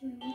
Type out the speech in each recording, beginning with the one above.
Two.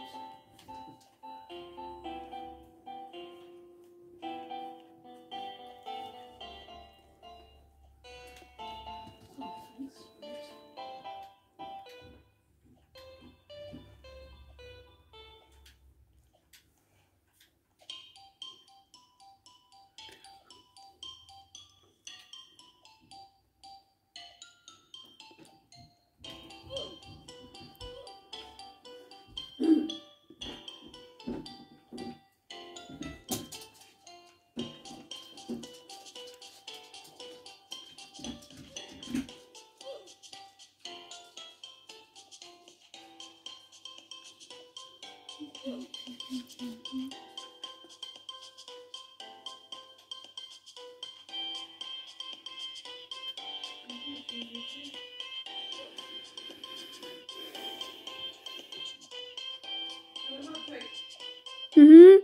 Mhm.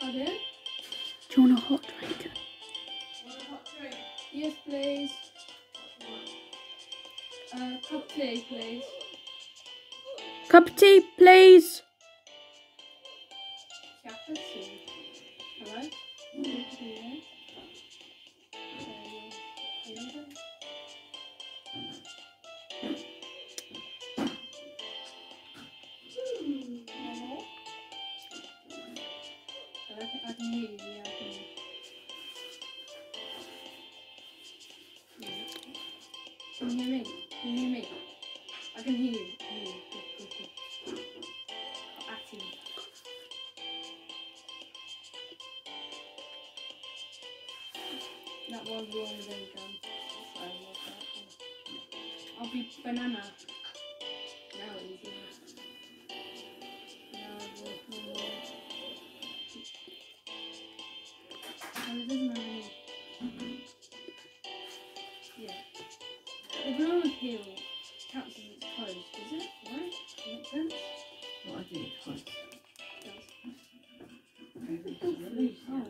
Pardon? Do you want a hot drink? Yes, please. Uh, cup tea, please. Cup of tea, please. Can you. Hear me? Can you hear me? I can hear you. Can you. Good, good, That was wrong with any gun. Sorry, what's that? I'll be banana. Now easy. Now I'll go one more. Oh, it doesn't have any. Yeah. The banana peel counts as it's closed, does it? Right? Makes sense? What I do is hot. Oh,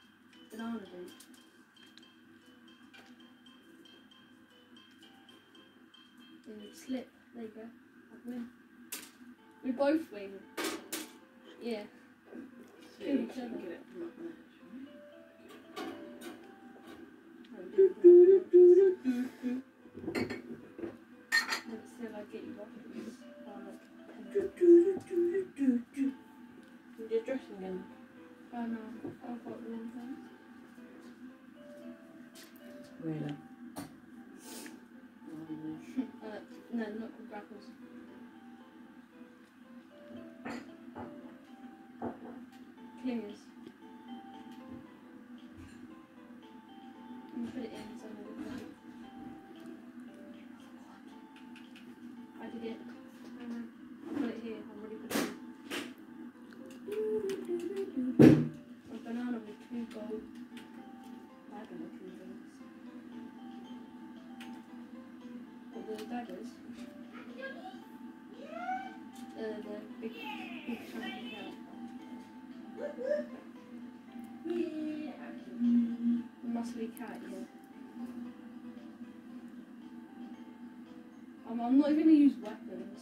So dog. Then you slip. There you go. I win. We both win. Yeah. If you can get it from up there. Dressing again. Oh no, I've got the wrong thing. Really? Uh, no, not the grapples. Clingers. I'm gonna put it in the daggers? Uh, the big, big chunky cat. Muscly cat, yeah. I'm, I'm not even gonna use weapons.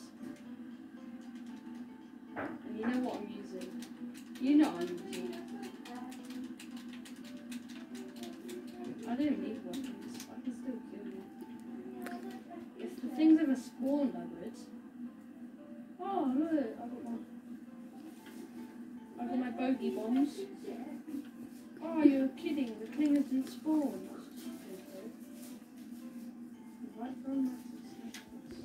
And you know what I'm using. You know I'm using. I don't need weapons. Oh, look, I got one. I got my bogey bombs. Oh, you're kidding. The thing hasn't spawned. Right from.